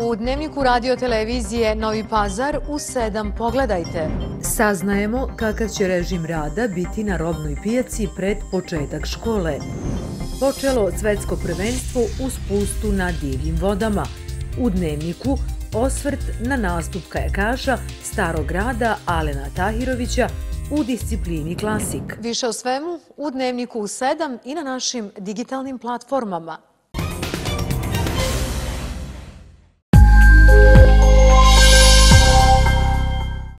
U dnevniku radiotelevizije Novi Pazar u 7 pogledajte. Saznajemo kakav će režim rada biti na robnoj pijaci pred početak škole. Počelo svetsko prvenstvo u spustu na divim vodama. U dnevniku osvrt na nastup kajakaša starog grada Alena Tahirovića u disciplini Klasik. Više o svemu u dnevniku u 7 i na našim digitalnim platformama.